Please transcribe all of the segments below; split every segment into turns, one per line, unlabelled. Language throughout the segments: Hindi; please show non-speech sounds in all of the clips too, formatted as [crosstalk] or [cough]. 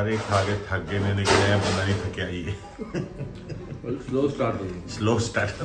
सारे खा के थक गए ने कहा ये बंदा नहीं थकिया ये है।
Slow
start slow start.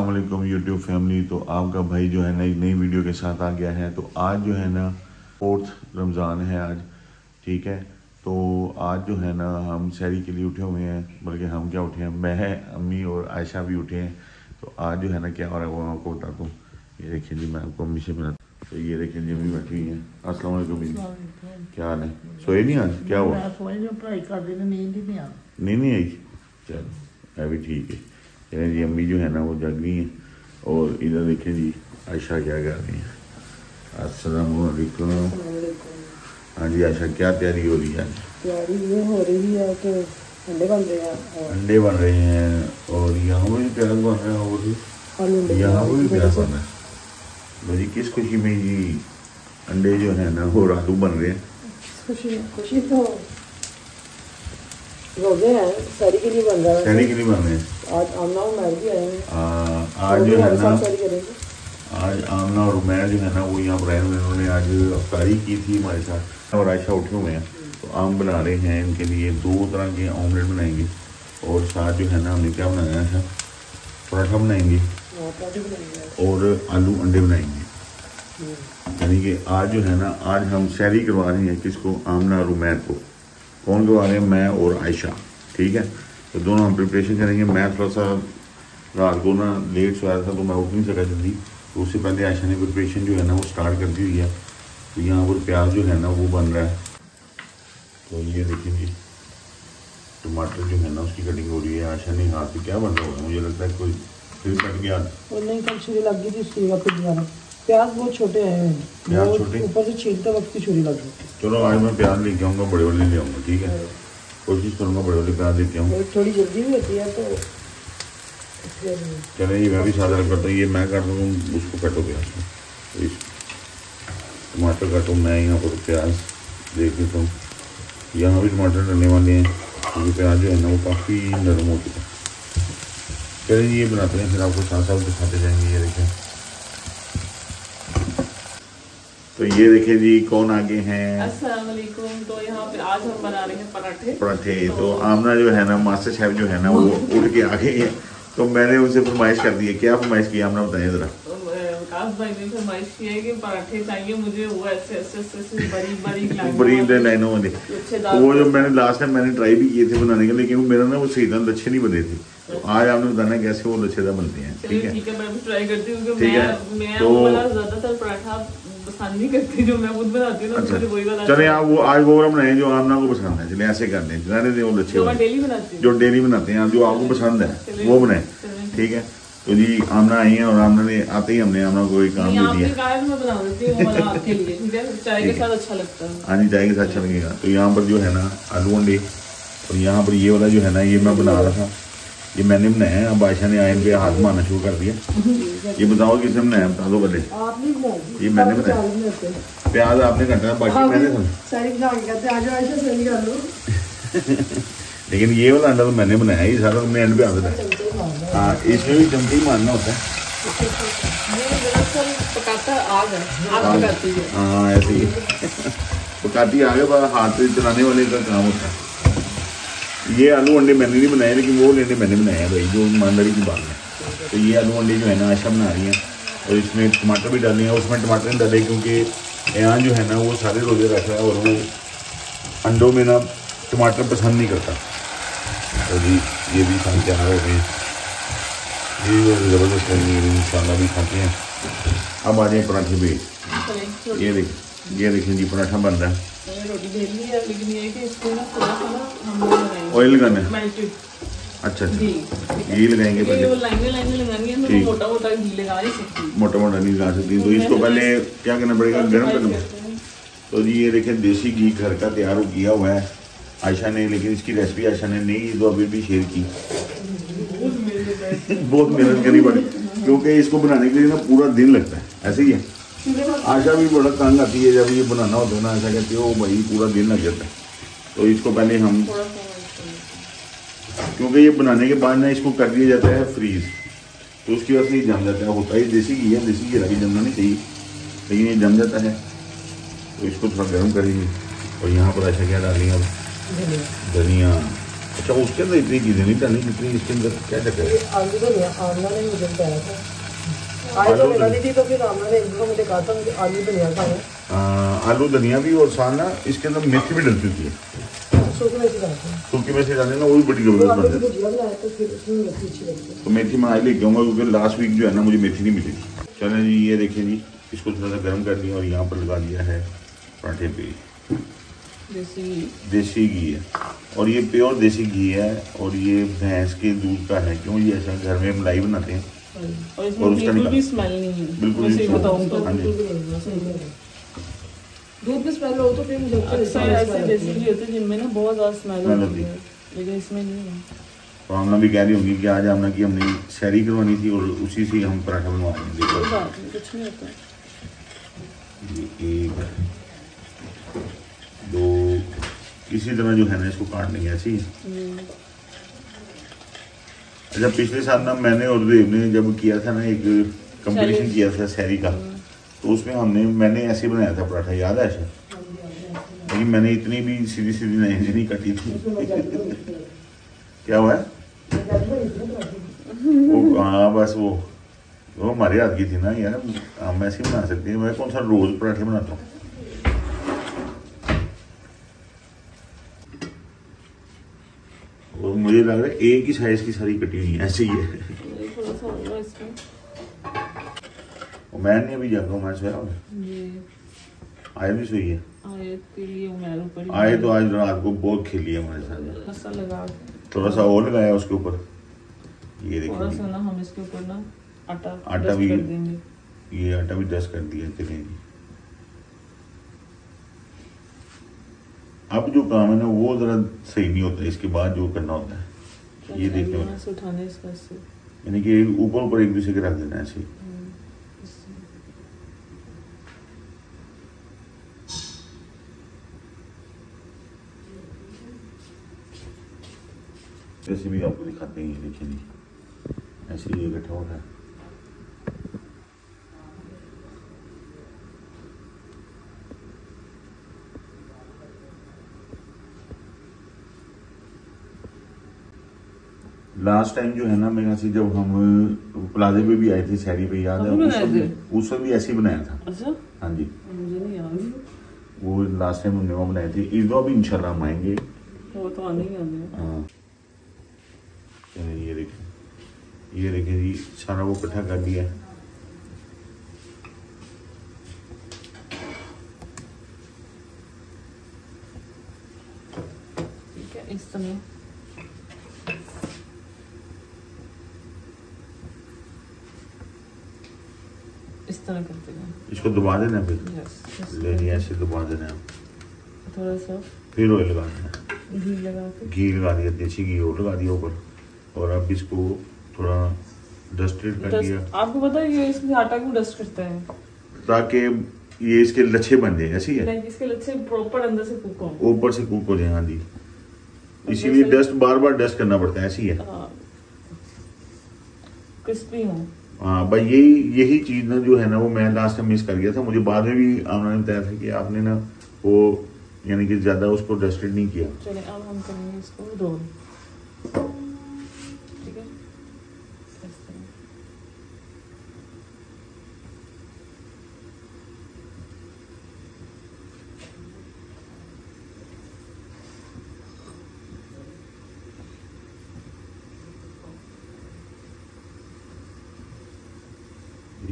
Aslam YouTube family तो आपका भाई जो है ना एक नई वीडियो के साथ आ गया है। तो आज जो है ना फोर्थ रमज़ान है आज ठीक है? तो आज जो है ना हम शहरी के लिए उठे हुए हैं बल्कि हम क्या उठे हैं? मैं अम्मी और आयशा भी उठे हैं। तो आज जो है ना क्या हो रहा है वो आपको बताता हूँ ये देखिए जी मैं आपको अम्मी से मिला तो ये देखिए जी अम्मी बैठी हुई हैं। असल जी क्या हाल है? सोए नहीं आज? क्या हुआ?
नहीं
नहीं आई? चलो मैं भी ठीक है। चले जी अम्मी जो है ना वो जग गई हैं और इधर देखें जी आयशा क्या कर रही है। अस्सलाम वालेकुम हाँ जी आयशा क्या तैयारी हो रही है? आज
तैयारी ये हो रही है कि अंडे बन रहे हैं और
अंडे बन रहे हैं और यहाँ पर भी प्याज बन रहे हैं और
अंडे
यहाँ पर भी प्याज बन रहे हैं। तो जी किस खुशी में जी अंडे जो है ना वो आलू बन रहे हैं?
खुशी खुशी तो हैं सारी के लिए बन रहा है।
सहने के लिए बन रहे हैं।
आज आमना और मैं भी आए हैं।
आज जो है ना
सारी
आज आमना और उमैर जो है ना वो यहाँ पर उन्होंने आज अफ्तारी की थी हमारे साथ। और आयशा उठे हुए हैं। तो आम बना रहे हैं इनके लिए। दो तरह के ऑमलेट बनाएँगे। और साथ जो है ना हमने क्या बनाया है? पराठा बनाएँगे। और आलू अंडे बनाएँगे। यानी कि आज जो है ना आज हम शहरी करवा रहे हैं किसको? आमना और उमैर को। कौन करवा रहे हैं, मैं और आयशा, ठीक है? तो दोनों हम प्रिपरेशन करेंगे। मैं थोड़ा सा रात को ना लेट सोया था तो मैं उठ नहीं सका जल्दी। तो उससे पहले आयशा ने प्रिपरेशन जो है ना, वो स्टार्ट कर दी हुई है। तो यहाँ पर प्याज जो है ना, वो बन रहा है। तो ये देखिए जी, टमाटर जो है ना, उसकी कटिंग हो रही है। आयशा ने हाथ से क्या बन रहा होगा मुझे लगता है कोई फिर कट गया।
नहीं, कल लग गई थी, उसकी प्याज बहुत छोटे हैं।
प्याज छोटे?
ऊपर से छीलते वक्त की छुरी लग गई
चलो आज मैं प्याज लेके आऊँगा बड़े वाले ले आऊँगा ठीक है? कोशिश करूँगा बड़े वाले प्याज लेके आऊँ
और थोड़ी जल्दी भी होती है तो
चले ये मैं भी साधारण करता हूँ ये मैं काट दूँ उसको काटो प्याज टमाटर काटो मैं यहाँ पर प्याज देख लेता हूँ। यहाँ भी टमाटर डलने वाले हैं क्योंकि प्याज जो है ना वो काफ़ी नरम हो चुका है। चलिए ये बनाते हैं फिर आपको साथ साथ दिखाते जाएँगे ये देखें। तो ये देखें जी कौन आगे हैं?
तो यहाँ पे आज हम बना रहे हैं पराठे।
पराठे तो आमना जो है ना मास्टर शेफ जो है ना वो उठ के आ गई है। तो मैंने उनसे फरमाइश कर दी है। क्या फरमाइश की आमना बताइए जरा।
तो विकास भाई ने फरमाइश की है कि पराठे चाहिए मुझे वो ऐसे ऐसे ऐसे ऐसे बड़ी बड़ी [laughs]
बड़ी लाइनों वाले तो वो जो मैंने लास्ट टाइम मैंने ट्राई भी किए थे बनाने के वो मेरा ना वो अच्छे नहीं बने थे। तो आज आपने बताना कैसे वो लच्छेदार बनते हैं। ठीक है?
ठीक है मैं भी ट्राई करती हूँ मैं मैं
तो-
वाला ज़्यादातर पराठा पसंद नहीं करती जो मैं खुद बनाती हूँ ना मुझे वही वाला
अच्छा चले आप वो आज वो बनाए जो आमना को पसंद है चले ऐसे कर दें रहने दें वो लच्छे
जो डेली बनाती हूँ।
जो डेली बनाते हैं जो आपको पसंद है वो बनाए। ठीक है? तो जी आमना आई है और आमना ने आते ही हमने आमना को एक काम दे दिया।
चाय के साथ अच्छा लगता है।
हाँ जी चाय के साथ अच्छा लगेगा। तो यहाँ पर जो है ना आलू अंडे और यहाँ पर ये वाला जो है ना ये मैं बना रहा था। ये मैंने बनाया है अब आयशा ने आयन पे हाथ मारना शुरू कर दिया। ये बताओ किसने बनाया बता दो पहले। ये मैंने बनाया। प्याज आपने काटा है बाकी मैंने
लो।
लेकिन ये वाला अंडा तो मैंने बनाया ये सारा तुमने एंड पे आ देता है। हाँ इसमें भी चमचे ही मारना होता है।
है है।
हाँ ऐसे ही। पकाती आगे हाथ से चलाने वाले का काम होता है। ये आलू अंडे मैंने नहीं बनाए लेकिन वो अंडे मैंने बनाए हैं भाई जो ईमानदारी की बात है। तो ये आलू अंडे जो है ना आशा बना रही हैं और इसमें टमाटर भी डाले हैं उसमें टमाटर नहीं डाले क्योंकि यहाँ जो है ना वो सारे रोज़े रखा है और वो अंडों में ना टमाटर पसंद नहीं करता। तो जी ये भी खाने तैयार हो गए ये ज़बरदस्त इंशाल्लाह भी खाते हैं। अब आ जाए पराठे पे ये देख ये देखिए जी पराठा बन रहा है। ऑयल लगाना है अच्छा अच्छा। घी लगाएँगे पहले।
तो
ठीक।
मोटा मोटा घी लगा नहीं सकती
लगा सकती तो इसको पहले क्या करना पड़ेगा? गर्म करना तो जी ये देखें देसी घी घर का तैयार हो किया हुआ है। आयशा ने लेकिन इसकी रेसिपी आयशा ने नहीं तो अभी भी शेयर की। [laughs] बहुत मेहनत करनी पड़ी। क्योंकि इसको बनाने के लिए ना पूरा दिन लगता है। ऐसे ही है। आशा भी बड़ा तंग आती है जब ये बनाना होता है ना ऐसा कहती है ओ भाई पूरा दिन लग जाता है। तो इसको पहले हम क्योंकि ये बनाने के बाद ना इसको कर दिया जाता है फ्रीज तो उसकी वजह से ये जम जाता है। होता है देसी घी है देसी घी लगी जमना नहीं चाहिए। लेकिन ये जम जाता है। तो इसको थोड़ा गर्म करेंगे। और यहाँ पर ऐसा क्या डालेंगे अब? धनिया। अच्छा उसके अंदर इतनी चीज़ें नहीं डालनी जितनी इसके अंदर क्या चक्कर है?
आलू धनिया। था तो थी तो था आलू धनिया
भी और साथ ना इसके अंदर मेथी भी डलती है।
से
सूखी मेथी डालें ना वो भी बड़ी
तो
ज़बरदस्त बन जाती है।
तो मेथी अच्छी लगती है।
तो मैं आज लेके आऊँगा क्योंकि लास्ट वीक जो है ना मुझे मेथी नहीं मिली थी। चलें जी ये देखिए जी इसको थोड़ा सा गर्म कर लिया और यहाँ पर लगा दिया है पराठे पे।
देसी
देसी घी है। और ये प्योर देसी घी है और ये भैंस के दूध का है क्यों? ये ऐसा घर में मलाई बनाते हैं।
और इसमें बिल्कुल भी स्मेल नहीं है।
बिल्कुल
मैं
भी
सही बताऊँ तो।
हाँ
बिल्कुल भी नहीं है, दूध में स्मेल हो तो फिर मुझे
अक्सर ऐसे देसी
आती है।
घी होते जिनमें ना बहुत ज़्यादा स्मेल होती है। लेकिन इसमें नहीं है।
तो आमना भी कह रही होंगी कि आज आमना की हमने सैरी करवानी थी और उसी से हम पराठा बनवा रहे
कोई
देखो।
बात नहीं कुछ नहीं होता।
ये एक दो इसी तरह जो है ना इसको काट लेंगे ऐसे ही
हम्म,
अच्छा पिछले साल ना मैंने और देव ने जब किया था ना एक कंपटीशन किया था सैरी का तो उसमें हमने मैंने ऐसे बनाया था पराठा याद है ऐसे? लेकिन मैंने इतनी भी सीधी सीधी नहीं नहीं काटी थी। क्या हुआ? है वो हाँ बस वो वो हमारे हाथ की थी ना यार हम ऐसे ही बना सकते हैं। मैं कौन सा रोज पराठे बनाता हूँ? और मुझे लग रहा है एक ही साइज़ की सारी कटी हुई है ऐसे ही है। मैं नहीं अभी जागा मैं सोया हूँ। आए भी सोई है। आए तो आज रात को बहुत खेली है हमारे साथ। थोड़ा सा और लगाया उसके ऊपर। ये
थोड़ा सा
देखिए
ना हम इसके ऊपर ना आटा
आटा भी- ये आटा भी डस्ट कर दिया चले अब जो काम है ना वो जरा सही नहीं होता इसके बाद जो करना होता है। ये देखने वाला यानी कि ऊपर ऊपर एक दूसरे के रख देना ऐसे ही।
इससे।
जैसे भी आपको दिखाते हैं ये देखिए ऐसे ही ये इकट्ठा हो रहा है। लास्ट टाइम जो है ना मेरे से जब हम प्लाजे पे भी आए थे शहरी पे याद है उस भी- ऐसे ही बनाया था।
अच्छा।
हाँ जी।
मुझे नहीं याद
वो लास्ट टाइम हमने वो बनाए थे। इस बार भी इंशाल्लाह हम आएँगे।
वो तो आने ही आने हाँ।
ये देखें। ये देखें जी सारा वो इकट्ठा कर दिया
ठीक है इस तरह इस तरह करते हैं।
इसको दबा देना फिर? ले लिया ऐसे दबा देना है।
थोड़ा सा।
फिर ऑयल लगा देना
घी लगा
घी लगा दिया देसी घी और लगा दिया ऊपर। और अब इसको थोड़ा डस्टेड कर दिया।
आपको पता है ये इसमें आटा क्यों डस्ट करता है?
ताकि ये इसके लच्छे बन जाए ऐसी है?
लाइक इसके लच्छे प्रॉपर अंदर से कुक हो।
ऊपर से कुक हो जाए हाँ जी। इसीलिए डस्ट बार बार डस्ट करना पड़ता है ऐसी है।
क्रिस्पी हो।
हाँ भाई यही यही चीज़ ना जो है ना वो मैं लास्ट टाइम मिस कर गया था। मुझे बाद में भी उन्होंने बताया था कि आपने ना वो, यानी कि ज़्यादा उसको डस्टेड नहीं किया।
चले, अब हम करेंगे इसको रोल ठीक है इस तरह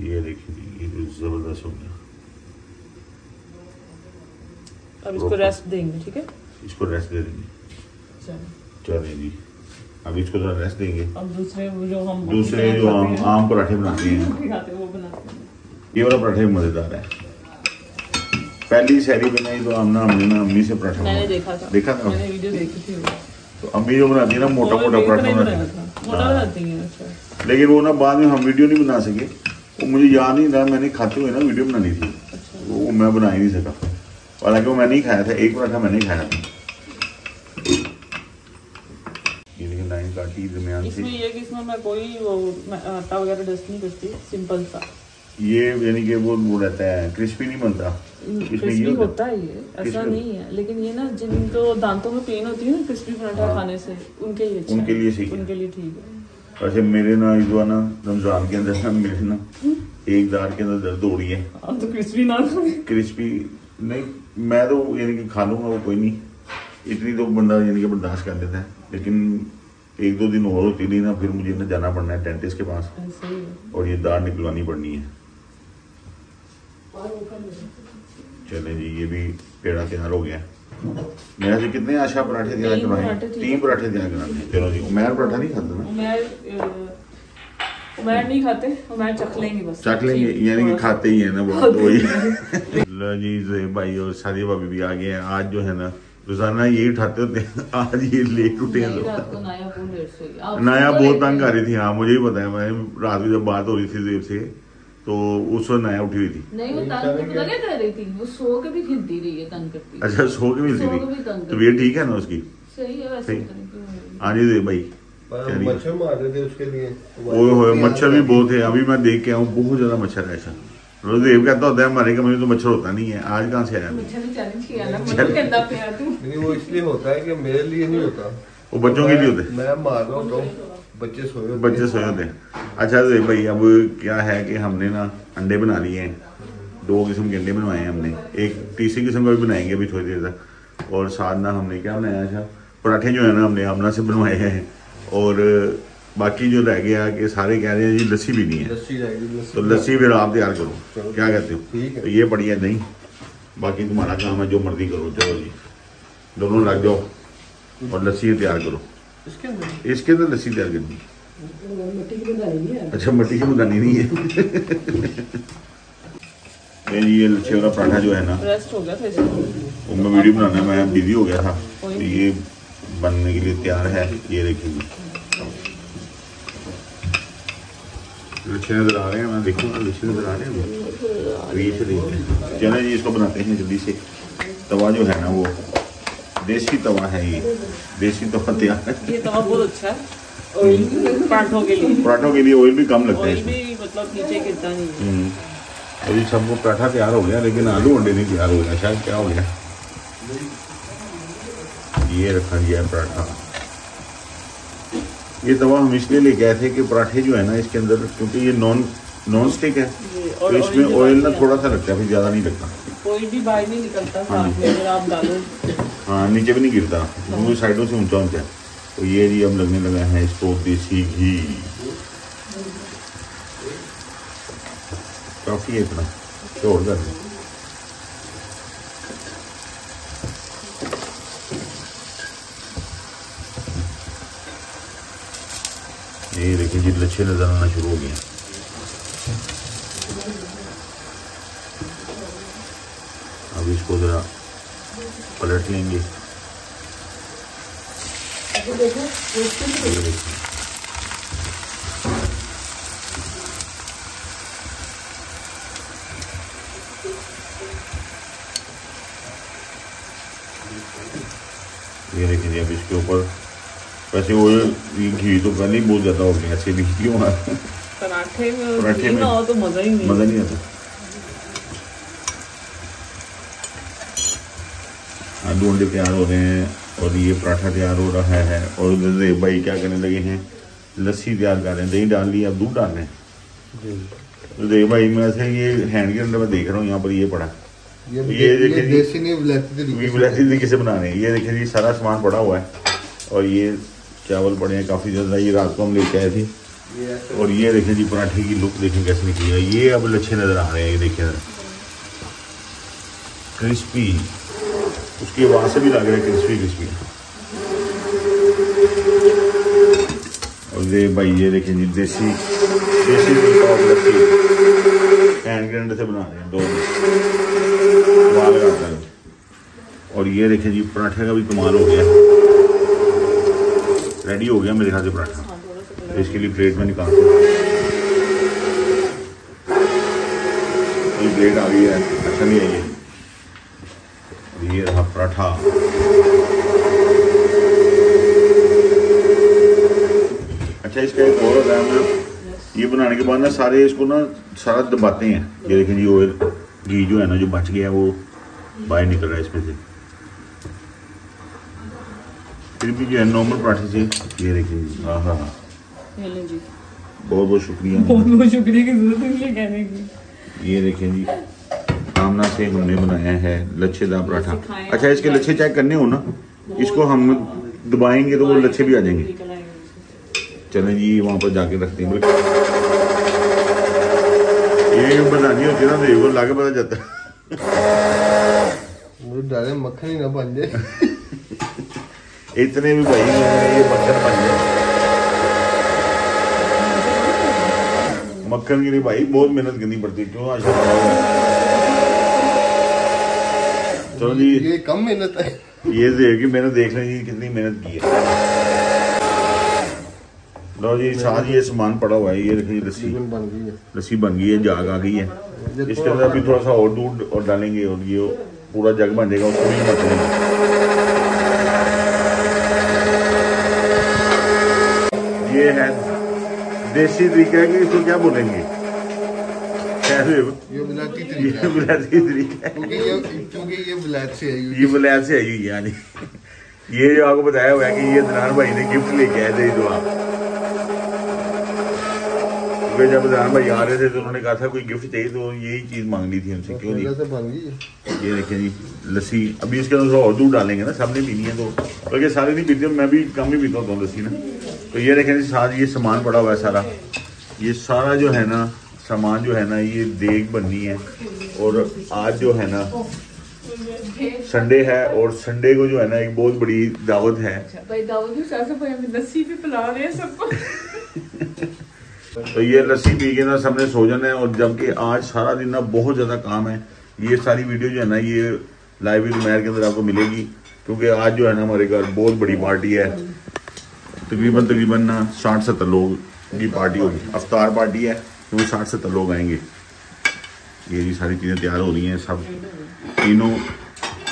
ये देखिए ये तो ज़बरदस्त हो गया।
अब इसको रेस्ट देंगे ठीक है?
इसको रेस्ट दे देंगे।
चलो
चलें जी। अब इसको थोड़ा रेस्ट देंगे।
अब दूसरे वो जो हम
दूसरे जो आम आम पराठे बनाते हैं। [laughs]
खाते हैं वो बनाते हैं।
ये वाला पराठा भी मज़ेदार है। पहली शहरी बनाई तो हमने हमने ना अम्मी से पराठा
मैंने देखा था।
देखा था?
मैंने वीडियो देखी थी
तो अम्मी जो बनाती है ना मोटा मोटा पराठा
है।
बनाती हैं
अच्छा।
लेकिन वो ना बाद में हम वीडियो नहीं बना सके। वो मुझे याद नहीं रहा मैंने खाते हुए ना वीडियो बनानी थी।
अच्छा।
वो मैं बना ही नहीं सका। हालाँकि वो मैंने ही खाया था एक पराठा मैंने ही खाया था। लाइन काटी दरमियान
इसमें
से
ये कि इसमें मैं कोई वो आटा वगैरह डस्ट नहीं करती सिंपल सा।
ये यानी कि वो वो रहता है क्रिस्पी नहीं बनता।
क्रिस्पी
होता
होता है ये ऐसा नहीं है। लेकिन ये ना जिनको दांतों में पेन होती है ना क्रिस्पी पराठा
हाँ।
खाने से उनके लिए अच्छा
उनके लिए सही
उनके लिए ठीक है।
वैसे मेरे ना इस बार ना रमज़ान के अंदर ना मेरे ना एक दार के अंदर दर्द हो रही है।
अब तो क्रिस्पी ना
क्रिस्पी नहीं मैं तो यानी कि खा लूँगा वो कोई नहीं। इतनी तो बंदा यानी कि बर्दाश्त कर लेता है। लेकिन एक दो दिन और होती नहीं ना फिर मुझे ना जाना पड़ना है डेंटिस्ट के पास।
ही
और ये दाढ़ निकलवानी पड़नी है। चले जी ये भी पेड़ा तैयार हो गया। मेरा जी कितने आशा पराठे तैयार करवाए तीन पराठे तैयार कराने चलो जी। उमैर पराठा नहीं खाता ना
उमैर अ, नहीं खाते उमैर चख लेंगे बस।
चख लेंगे यानी कि खाते ही है ना वो
खाते
तो वही।
ही
लो जी ज़ेब भाई और सादी भाभी भी आ गए हैं। आज जो है ना रोज़ाना यही उठाते होते हैं। आज ये लेट उठे हैं।
नाया बहुत
बहुत तंग। कर रही थी। हाँ मुझे ही पता है। मैं रात में जब बात हो रही थी जेब से तो उस वक्त नया उठी हुई थी।
नहीं वो तंग तो पता क्या कर रही थी? वो सो के भी खिलती रही है तंग करती
अच्छा सो के
भी
थी तो ये ठीक है ना उसकी?
सही है वैसे हो
जी भाई।
मच्छर मार रहे थे उसके लिए।
ओए होए मच्छर भी बहुत है। अभी मैं देख के आऊँ बहुत ज़्यादा मच्छर है ऐसा। रोज देव कहता होता है हमारे कमरे में तो मच्छर होता नहीं है। आज कहाँ से आया
भी चैलेंज किया ना मुझे कहता पिया तू।
नहीं वो इसलिए होता है कि मेरे लिए नहीं होता।
वो बच्चों के लिए होते हैं।
मैं मार रहा होता हूँ। बच्चे सोए होते हैं।
बच्चे सोए होते अच्छा तो भाई अब क्या है कि हमने ना अंडे बना लिए हैं। दो किस्म के अंडे बनवाए हैं हमने। एक तीसरी किस्म का भी बनाएँगे अभी थोड़ी देर तक। और साथ ना हमने क्या बनाया अच्छा पराठे जो है ना हमने आमना से बनवाए हैं। और बाकी जो रह गया कि सारे कह रहे हैं जी लस्सी भी नहीं है।
लस्सी लस्सी।
तो लस्सी फिर आप तैयार करो। क्या कहते हो? तो ये बढ़िया नहीं? बाकी तुम्हारा काम है जो मर्ज़ी करो। चलो जी। दोनों लग जाओ। और लस्सी तैयार करो।
इसके अंदर
इसके अंदर लस्सी तैयार करनी। है
मिट्टी की बनाई नहीं है।
अच्छा मट्टी की बुदानी नहीं है ये लच्छे वाला पराठा जो है ना
रेस्ट हो गया था
मैं वीडियो बनाने में बिज़ी हो गया था। तो ये बनने के लिए तैयार है ये देखिए। लच्छे नज़र आ रहे हैं मैं देखूँगा लच्छे नज़र आ रहे हैं। ये से देखते जी इसको बनाते हैं जल्दी से। तवा जो है ना वो देसी तवा है ये। देसी तवा तैयार है।
ये तवा बहुत अच्छा है। पराठों के लिए।
पराठों के लिए ऑयल भी कम लगता है इसमें।
मतलब नीचे गिरता नहीं है।
हम्म। अभी सबको पराठा तैयार हो गया लेकिन आलू अंडे नहीं तैयार हो गया। शायद क्या हो गया? ये रखा गया है पराठा। ये दवा हम इसलिए ले गए थे कि पराठे जो है ना इसके अंदर क्योंकि ये नॉन नॉन स्टिक है तो इसमें
ऑयल
ना थोड़ा सा लगता है फिर ज़्यादा नहीं लगता।
कोई भी बाहर नहीं निकलता
हाँ
आप डालो।
हाँ नीचे भी नहीं गिरता। क्योंकि साइडों से ऊँचा ऊँचा है। तो ये जी अब लगने लगा है इसको देसी घी। काफ़ी है इतना। छोड़ कर दे ये देखिए जी, लच्छे आना शुरू हो गए। अब इसको ज़रा पलट लेंगे। ये देखिए जी अब इसके ऊपर वैसे वो ये घी तो पहले ही बहुत ज़्यादा हो गया ऐसे भी क्यों
पराठे में
पराठे में-
तो मज़ा ही नहीं
मज़ा नहीं आता। आलू अंडे तैयार हो रहे हैं और ये पराठा तैयार हो रहा है और उधर से भाई क्या करने लगे हैं? लस्सी तैयार कर रहे हैं। दही डाल ली अब दूध डाल रहे हैं। तो देख भाई मैं से ये हैंड के अंदर मैं देख रहा हूँ यहाँ पर ये पड़ा।
ये
देखिए जी।
विलायती तरीके से।
बना रहे हैं। ये देखिए जी सारा सामान पड़ा हुआ है। और ये चावल पड़े हैं काफ़ी ज़्यादा। ये रात को हम लेके आए थे। और ये देखें जी पराठे की लुक देखें कैसे निकली है। ये अब लच्छे नज़र आ रहे हैं ये देखिए। क्रिस्पी। उसकी आवाज़ से भी लग रहा है क्रिस्पी क्रिस्पी और ये भाई, ये देखें जी, देसी देसी हैंड ग्राइंडर से बना रहे हैं, दो। है और ये देखें जी, पराठे का भी कमाल हो गया। रेडी हो गया मेरे ख्याल से पराठा। इसके लिए प्लेट में निकालता ये प्लेट आ गई है अच्छा नहीं है ये। पराठा अच्छा इसका एक और है। लोग ये बनाने के बाद ना सारे इसको ना सारा दबाते हैं। ये देखें जी ऑयल घी जो है ना जो बच गया वो बाहर निकल रहा है इसमें से। फिर भी जो है नॉर्मल पराठे से ये देखें जी। हाँ हाँ हाँ। बहुत बहुत शुक्रिया।
बहुत बहुत शुक्रिया की ज़रूरत है इसलिए कहने की।
ये देखें जी। आमना से हमने बनाया है लच्छेदार पराठा। अच्छा इसके लच्छे चेक करने हो ना? इसको हम दबाएँगे तो वो लच्छे भी आ जाएँगे। चलें जी वहाँ पर जाके रखते हैं। बल्कि ये बनानी होती है ना तो ये लाके पता चलता है।
मुझे डर है मक्खन ही ना बन जाए।
इतने भी भाई ये मक्खन बन जाए। मक्खन के लिए भाई बहुत मेहनत करनी पड़ती है क्यों? आशा चलो जी।
ये कम मेहनत है।
ये देख कि मैंने देख लें जी कितनी मेहनत की है। लो जी साथ ये सामान पड़ा हुआ है ये देखिए लस्सी
बन गई है।
लस्सी बन गई है जाग आ गई है। इसके अंदर अभी थोड़ा सा और दूध और डालेंगे और ये पूरा जग बन जाएगा उसको भी मत लेंगे ये है देसी तरीका है कि इसको क्या बोलेंगे?
ये बिलाती तरीका
बिलाती तरीका
क्योंकि ये क्योंकि ये बिलात से आई हुई
ये से है यानी। ये जो आपको बताया हुआ है कि ये दनान भाई ने गिफ्ट लेके आए थे जो आप। क्योंकि जब दनान भाई आ रहे थे तो उन्होंने कहा था कोई गिफ्ट चाहिए तो यही चीज़ मांग ली थी उनसे क्यों नहीं?
से बन गई है।
ये देखें जी लस्सी। अभी इसके अंदर और दूध डालेंगे ना सबने पीनी है तो। बल्कि सारे नहीं पीते मैं भी कम ही पीता हूँ लस्सी ना। तो ये देखें जी साथ ये सामान पड़ा हुआ है सारा। ये सारा जो है ना सामान जो है ना ये देग बननी है और आज जो है ना संडे है और संडे को जो है ना एक बहुत बड़ी दावत है।
अच्छा हैं सबको।
तो ये लस्सी पी के ना सबने सो जाना है और जबकि आज सारा दिन ना बहुत ज़्यादा काम है। ये सारी वीडियो जो है ना ये लाइव मैर के अंदर आपको मिलेगी क्योंकि आज जो है ना हमारे घर बहुत बड़ी पार्टी है। तकरीबन तकरीबन ना साठ सत्तर लोग की पार्टी होगी अफ्तार पार्टी है। क्योंकि साठ सत्तर लोग आएँगे। ये जी सारी चीज़ें तैयार हो रही हैं, सब। तीनों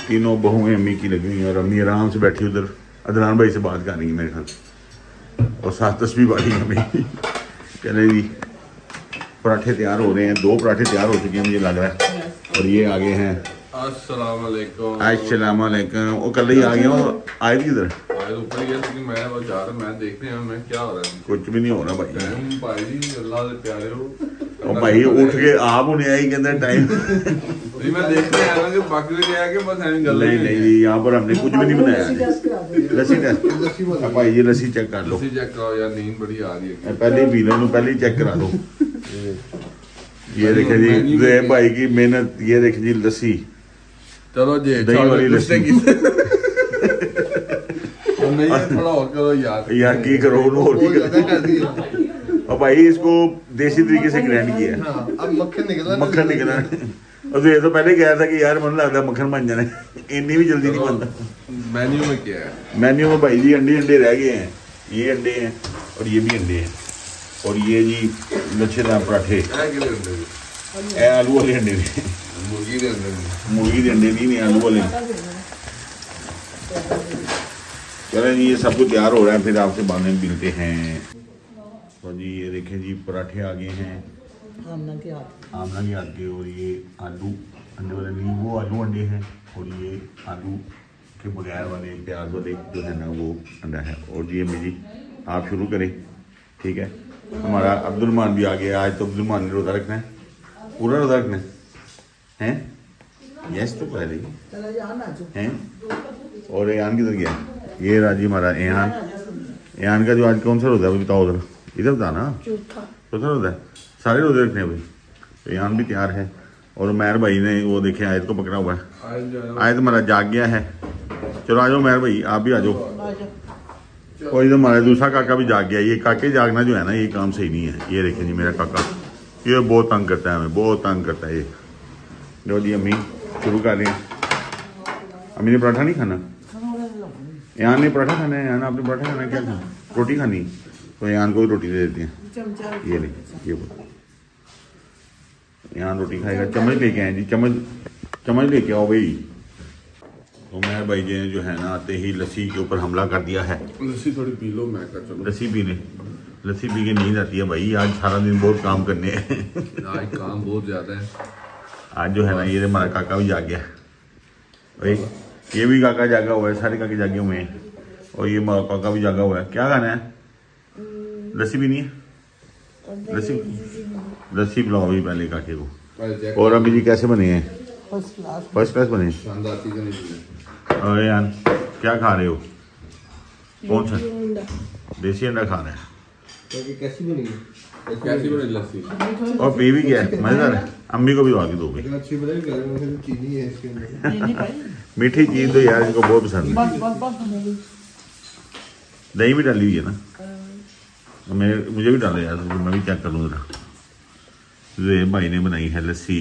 तीनों बहुएँ अम्मी की लगी हुई हैं और अम्मी आराम से बैठी उधर। अदनान भाई से बात कर रही है मेरे ख्याल और साथ तस्वीर बाढ़ी अम्मी। चले जी पराठे तैयार हो रहे हैं, दो पराठे तैयार हो चुके हैं मुझे लग रहा है। और ये आगे हैं।
अस्सलाम वालेकुम
वो कल ही आ हो आए थे इधर।
भाई ऊपर गया लेकिन मैं वो जा रहा मैं देखने आया मैं क्या हो रहा है?
कुछ भी नहीं हो रहा भाई।
टाइम भाई जी अल्लाह दे प्यारे हो।
और भाई उठ के आप होने आई के टाइम।
जी मैं देखने आया ना कि बाकी लोग क्या कि बस ऐसी गल
नहीं नहीं जी यहाँ पर हमने कुछ भी नहीं बनाया। लस्सी टेस्ट भाई ये लस्सी चेक कर लो।
लस्सी चेक कराओ यार नींद बड़ी आ रही है।
पहले ही पी लो पहले ही चेक करा दो। ये देखे जी भाई की मेहनत ये देखे जी लस्सी।
चलो जी
दही वाली
की- नहीं थोड़ा और करो यार
यार की करो और की करो और भाई इसको देसी तरीके से ग्राइंड किया है
अब मक्खन निकला
मक्खन निकला और तो ये तो पहले कहा था कि यार मन लगता मक्खन बन जाना इन्नी भी जल्दी नहीं बनता
मेन्यू में क्या है
मेन्यू में भाई जी अंडे अंडे रह गए हैं ये अंडे हैं और ये भी अंडे हैं और ये जी लच्छेदार पराठे
है कि अंदर भी?
ਇਹ ਆਲੂ ਵਾਲੇ ਅੰਡੇ ਨੇ
मुर्गी के अंदर भी।
मुर्गी के अंडे नहीं नहीं आलू वाले चले जी ये सब कुछ तैयार हो रहा है फिर आपसे बाद में मिलते हैं तो जी ये देखें जी पराठे आ गए हैं
आमना के हाथ
आमला के आगे और ये आलू अंडे वाले नहीं वो आलू अंडे हैं और ये आलू के बगैर वाले प्याज वाले जो है ना वो अंडा है और जी अम्मी जी आप शुरू करें ठीक है हमारा अब्दुलमान भी आ गया आज तो अब्दुलमान ने रोज़ा रखना है पूरा रोज़ा रखना है हैं? यस तो ही।
ना जो
हैं? और एयान किधर गया? ये राज़ी हमारा एयान एयान का जो आज कौन सा रोज़ा है बताओ उधर इधर बता ना?
चौथा।
रोज़ा है? सारे रोज़े रखने हैं भाई। तो एयान भी तैयार है। और मैर भाई ने वो देखे आयत को पकड़ा हुआ है। आयत हमारा जाग गया है। चलो आ जाओ मैर भाई आप भी आ जाओ। और इधर हमारा दूसरा काका भी जाग गया। ये काके जागना जो है ना ये काम सही नहीं है। ये देखें जी मेरा काका। ये बहुत तंग करता है हमें बहुत तंग करता है ये। लो जी अम्मी शुरू कर रहे हैं। अम्मी ने पराठा नहीं खाना? यहाँ ने पराठा खाना है यहाँ आपने पराठा खाना है क्या खाना रोटी खानी। तो यहाँ को रोटी दे देते हैं। ये नहीं ये बोलो। यहाँ रोटी खाएगा चम्मच लेके आए जी चम्मच चम्मच लेके आओ भाई। तो मैं भाई जी ने जो है ना आते ही लस्सी के ऊपर हमला कर दिया है।
लस्सी थोड़ी पी लो मैं कर चलो।
लस्सी पी ले लस्सी पी के नींद आती है भाई आज सारा दिन बहुत काम करने हैं।
आज काम बहुत ज़्यादा है।
आज जो है ना ये हमारा काका भी जाग गया। भाई ये भी काका जागा हुआ है सारे काके जागे हुए हैं। और ये हमारा काका भी जागा हुआ है। क्या खाना है? लस्सी पीनी है? लस्सी लस्सी पिलाओ भी पहले काके को। और अभी जी कैसे बने हैं?
फ़र्स्ट क्लास
बने?
शानदार चीज़ें नहीं मिली
और यार क्या खा रहे हो? कौन सा? देसी अंडा। खा रहे हैं।
कैसी बनेगी
कैसी बनी? लस्सी?
और पी भी क्या है मज़ेदार है? अम्मी को भी के दो भाई
अच्छी बनेगी घर में फिर चीनी है इसके अंदर
मीठी चीज़ तो यार इनको बहुत पसंद है
बस बस बस
दही भी डाली हुई है ना मैं मुझे भी डाले यार मैं भी चेक कर लूँ जरा ये भाई ने बनाई है लस्सी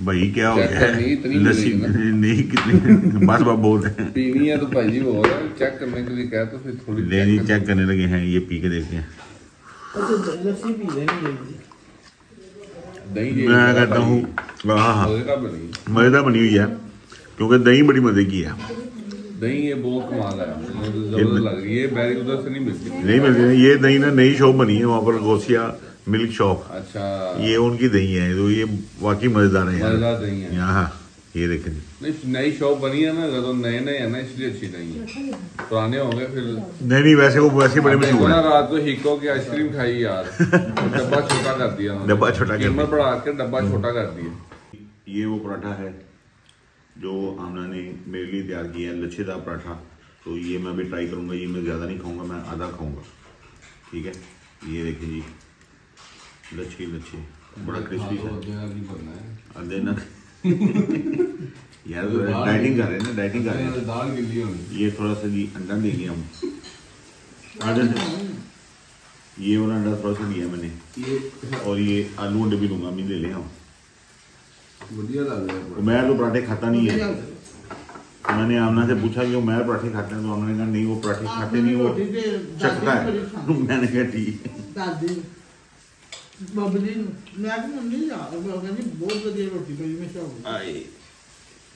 भाई क्या हो गया है लस्सी नहीं कितनी बस बात बोल रहे हैं
पीनी है तो भाई जी वो है चेक करने के लिए कहा तो फिर थोड़ी
ले जी चेक करने लगे हैं ये पी के देखते हैं
अच्छा लस्सी पी लेनी है
कर- दही
मैं कहता हूँ हाँ हाँ
बनी
मज़ेदार बनी हुई है क्योंकि दही बड़ी मज़े की है
दही ये बहुत कमाल है मुझे ज़बरदस्त लग रही बैरी उधर से नहीं मिलती
नहीं मिलती ये दही ना नई शॉप बनी है वहाँ पर गोसिया मिल्क शॉप
अच्छा
ये उनकी दही है तो ये वाकई मज़ेदार है
मज़ेदार दही है
यहाँ ये देखें।
नहीं नई शॉप बनी है ना तो नए नए है ना इसलिए अच्छी नहीं है। पुराने हो गए फिर।
नहीं नहीं वैसे वो वैसे बड़े मशहूर है।
रात को हिको की आइसक्रीम खाई यार। डब्बा छोटा कर दिया।
डब्बा छोटा कर
कीमत
दिया।
बढ़ा के डब्बा छोटा कर दिया।
ये वो पराठा है जो आमना ने मेरे लिए तैयार किया है लच्छेदार पराठा। तो ये मैं भी ट्राई करूँगा ये मैं ज़्यादा नहीं खाऊँगा मैं आधा खाऊँगा। ठीक है? ये देखिए जी। लच्छे लच्छे। बड़ा क्रिस्पी
हाँ, तो देना
यार डाइटिंग कर रहे हैं ना डाइटिंग कर रहे हैं।
दाल गिल्ली होनी
ये थोड़ा सा जी अंडा दे दिया हम। ये वाला अंडा थोड़ा सा दिया मैंने। और ये आलू अंडे भी लूँगा मैं ले ले हम
बढ़िया लग रहा है
तो मैं तो पराठे खाता नहीं है। मैंने आमना से पूछा कि वो मैं पराठे खाते हैं तो आमना ने कहा नहीं वो पराठे खाते नहीं वो चखता है। मैंने कहा ठीक है।
ਬਬਲੀ ਨੂੰ ਮੈਂ ਕਿ ਮੰਮੀ ਆ ਉਹ ਕਹਿੰਦੀ ਬਹੁਤ ਵਧੀਆ ਰੋਟੀ ਪਈ ਮੈਂ ਸ਼ੌਕ
आए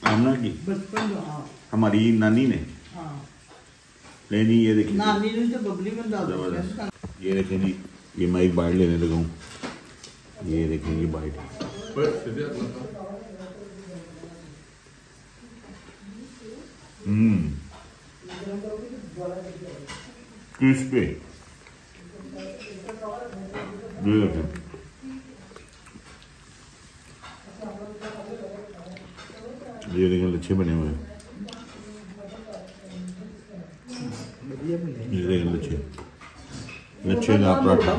आमना की
ਬਚਪਨ ਦਾ ਹਾਂ
हमारी नानी ने
ਹਾਂ
लेनी ये देखिए
ਨਾਨੀ ਨੂੰ ਤੇ ਬਬਲੀ ਨੂੰ ਦੱਸ
जबरदस्त ये देखें जी ये मैं एक बाइट लेने लगा हूँ ये देखें ये बाइट
पर सीधे अपना
हम्म क्रिस्पी Beautiful. ये देखिए, लच्छे बने हुए हैं। ये देखिए, लच्छे। लच्छे का पराठा।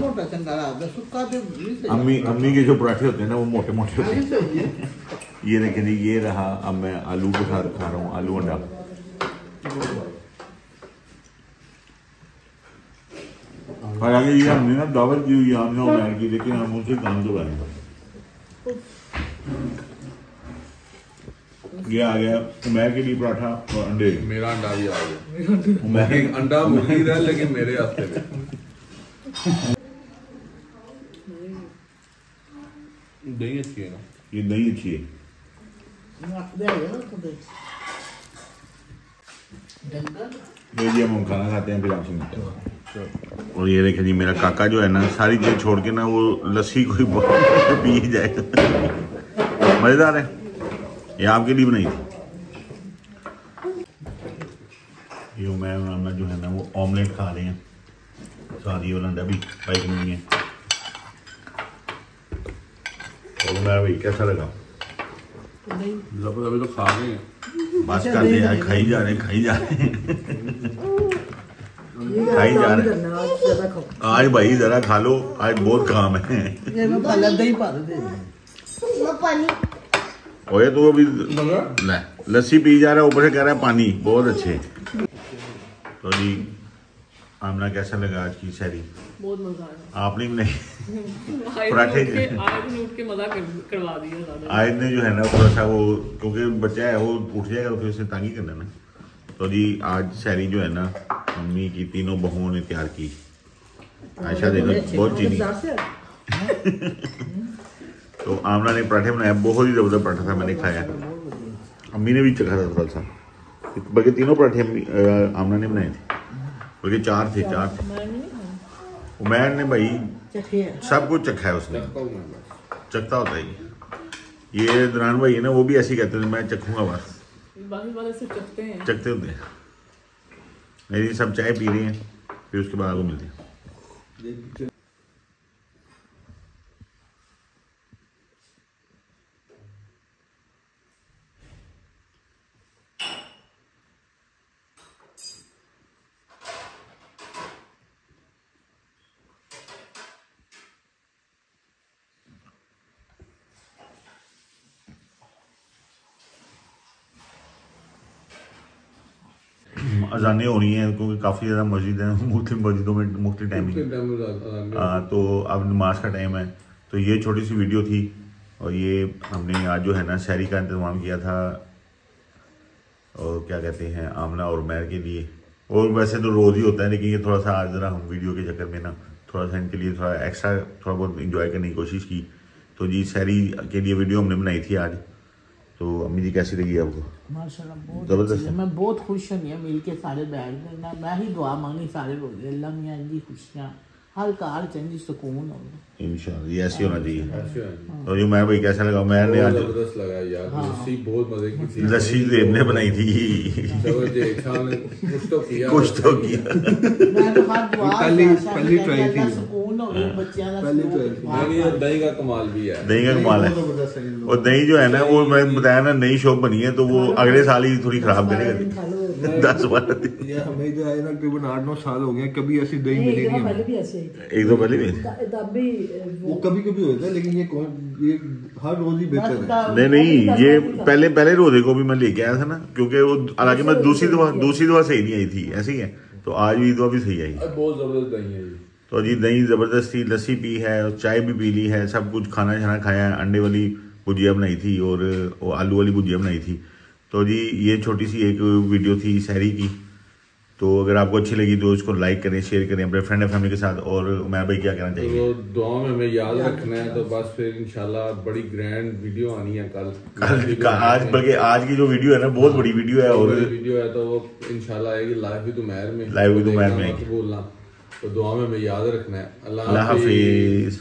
अम्मी अम्मी के जो पराठे होते हैं ना, वो मोटे मोटे होते हैं। ये देखिए, ये रहा, अब मैं आलू के साथ खा रहा हूँ, आलू अंडा। हालाँकि ये हमने ना दावत की हुई आमना उमैर की लेकिन हम उनसे काम तो बाहर ये आ गया उमैर के लिए पराठा और अंडे।
मेरा अंडा भी आ गया।
उमैर
अंडा मुर्गी रहा लेकिन मेरे हफ़्ते में दही अच्छी है ना?
ये दही अच्छी है। ये जी हम खाना खाते हैं फिर आपसे मिलते हैं। और ये देखें जी मेरा काका जो है ना सारी चीज़ छोड़ के ना वो लस्सी कोई पी ही जाएगा मज़ेदार है। ये आपके लिए बनाई थी। ये मैं और नाना जो है ना वो ऑमलेट खा रहे हैं। शादी वाला अंडा भी पाइक नहीं है और मैं भाई कैसा लगा?
जब अभी तो खा रहे हैं।
बस कर दे यार खाई जा रहे हैं खाई जा रहे हैं। खाई जा रहे हैं। आज भाई जरा खा लो आज बहुत काम है। ओए तो अभी लस्सी पी जा रहा है ऊपर से कह रहा है पानी बहुत अच्छे। तो जी आमना कैसा लगा आज की शायरी
बहुत मज़ा आया।
आपने भी नहीं? पराठे आज ने जो है ना थोड़ा सा वो क्योंकि बच्चा है वो उठ जाएगा तो फिर उसे तांगी करना ना। तो जी आज शहरी जो है ना मम्मी की तीनों बहुओं ने तैयार की। आयशा देखो बहुत चीनी। [laughs] तो आमना ने पराठे बनाया बहुत ही ज़बरदस्त पराठा था मैंने खाया। अम्मी ने भी चखा था थोड़ा सा। बल्कि तीनों पराठे आमना ने बनाए थे। बल्कि चार थे चार थे। उमैर ने भाई सब कुछ चखा है उसने।
चखता
होता है ये। दुरान भाई है ना वो भी ऐसे ही कहते थे मैं चखूँगा बस।
बाकी वाले सिर्फ़ चखते हैं।
चखते होते हैं मेरी सब चाय पी रही हैं फिर उसके बाद आपको मिलती हैं। अजानें हो रही हैं क्योंकि काफ़ी ज़्यादा मस्जिद हैं मुख्तलिफ़ मस्जिदों में टाइमिंग
कितने टाइम
तो अब नमाज़ का टाइम है। तो ये छोटी सी वीडियो थी और ये हमने आज जो है ना शहरी का इंतज़ाम किया था और क्या कहते हैं आमना और मैर के लिए। और वैसे तो रोज़ ही होता है लेकिन ये थोड़ा सा आज ज़रा हम वीडियो के चक्कर में ना थोड़ा सा इनके लिए थोड़ा एक्स्ट्रा थोड़ा बहुत इंजॉय करने की कोशिश की। तो जी शहरी के लिए वीडियो हमने बनाई थी आज। तो अम्मी जी कैसी लगी आपको? ज़बरदस्त
है।
है।
मैं बहुत खुश हूँ मिल के सारे बैठ गए। ना मैं ही दुआ मांगनी सारे रोज़े अल्लाह मियाँ जी खुशियाँ हर कार चंगी सुकून हो
इंशाल्लाह ये ऐसे होना चाहिए। और जो मैं भाई कैसा लगा? मैं आज
ज़बरदस्त लगा यार लस्सी बहुत मज़े की थी।
लस्सी देव ने बनाई थी।
ज़बरदस्त खान ने कुछ तो किया।
कुछ तो किया।
मैं तो हर दुआ
पहली- पहली
करके
थी।
हो। हाँ,
दही का कमाल भी है।
दही का कमाल है। और दही जो है ना वो मैं बताया ना नई शॉप बनी है तो वो अगले साल ही थोड़ी खराब करेगा। [laughs] दस बारह दिन।
हमें इधर आए ना तकरीबन आठ नौ साल हो गए कभी ऐसी दही मिली
एक
नहीं
दफ़ा पहले
हमें
भी ऐसे ही था।
एक दो पहले भी
वो कभी कभी होता है लेकिन ये कौन ये हर रोज ही बेहतर है।
नहीं नहीं ये पहले पहले रोज़े को भी मैं लेके आया था ना क्योंकि वो हालाँकि मैं दूसरी दवा दूसरी दफ़ा सही नहीं आई थी ऐसी है। तो आज भी दफ़ा भी सही आई।
बहुत ज़बरदस्त दही है ये।
तो जी दही ज़बरदस्त थी लस्सी पी है और चाय भी पी ली है सब कुछ खाना छाना खाया है अंडे वाली भुजिया बनाई थी और आलू वाली भुजिया बनाई थी। तो जी ये छोटी सी एक वीडियो थी शहरी की तो अगर आपको अच्छी लगी तो इसको लाइक करें शेयर करें अपने फ्रेंड और फैमिली के साथ और मैं भाई क्या कहना चाहिए
तो दुआ में हमें याद रखना है तो बस फिर इंशाल्लाह बड़ी ग्रैंड वीडियो आनी है कल।
कल का आज बल्कि आज की जो वीडियो है ना बहुत बड़ी वीडियो है और
वीडियो है तो वो इंशाल्लाह आएगी लाइव विद उमैर में।
With
तो
उमैर में।
भूलना। तो दुआ में याद रखना है।
अल्लाह हाफिज़।